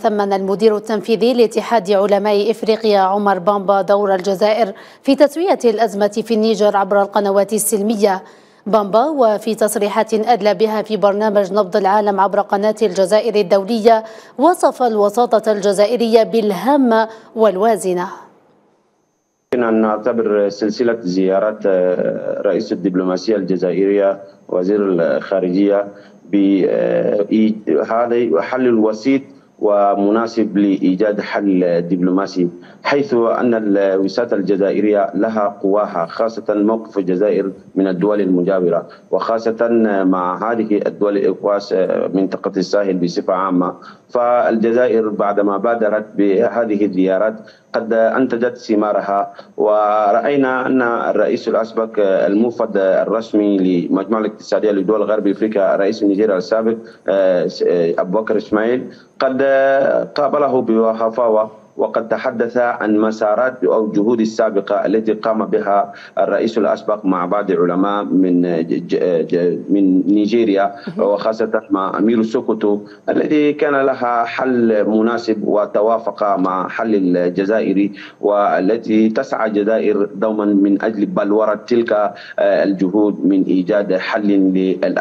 ثمن المدير التنفيذي لاتحاد علماء إفريقيا عمر بامبا دور الجزائر في تسوية الأزمة في النيجر عبر القنوات السلمية. بامبا وفي تصريحات أدلى بها في برنامج نبض العالم عبر قناة الجزائر الدولية وصف الوساطة الجزائرية بالهامه والوازنة. يمكن أن نعتبر سلسلة زيارات رئيس الدبلوماسية الجزائرية وزير الخارجية بهذا حل الوسيط ومناسب لإيجاد حل دبلوماسي حيث أن الوساطه الجزائرية لها قواها خاصة موقف الجزائر من الدول المجاورة وخاصة مع هذه الدول الاقواس منطقة الساحل بصفة عامة. فالجزائر بعدما بادرت بهذه الزيارات قد أنتجت ثمارها ورأينا أن الرئيس الأسبق الموفد الرسمي لمجموعة الاقتصادية لدول غرب أفريقيا رئيس نيجيريا السابق أبو بكر إسماعيل قد قابله بوهفاوه وقد تحدث عن مسارات أو الجهود السابقة التي قام بها الرئيس الأسبق مع بعض العلماء من من نيجيريا وخاصه مع أمير سوكوتو الذي كان لها حل مناسب وتوافق مع حل الجزائري والتي تسعى الجزائر دوما من أجل بلورة تلك الجهود من إيجاد حل للازمه